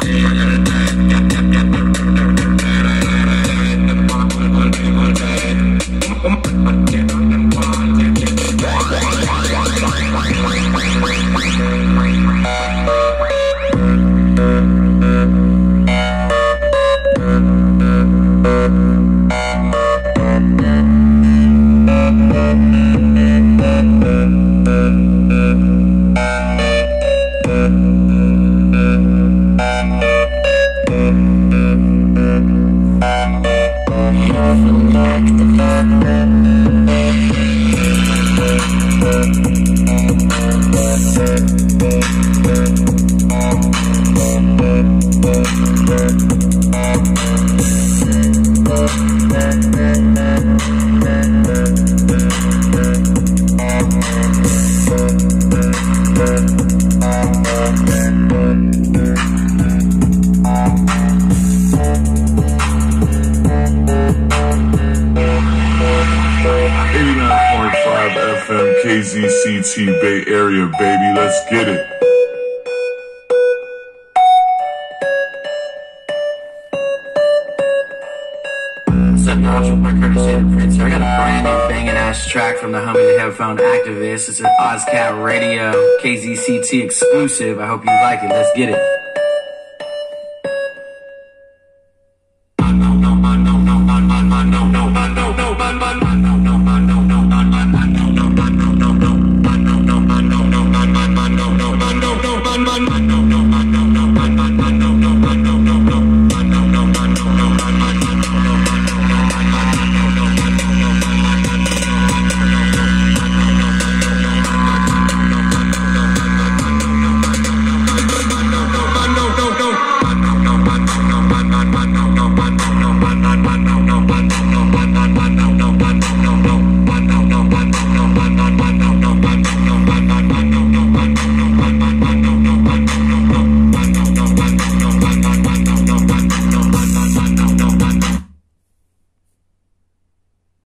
love. KZCT Bay Area, baby. Let's get it. What's up? With my courtesy of Prince. I got a brand new banging ass track from the homie the Headphone Activist. It's an OzCat Radio KZCT exclusive. I hope you like it. Let's get it.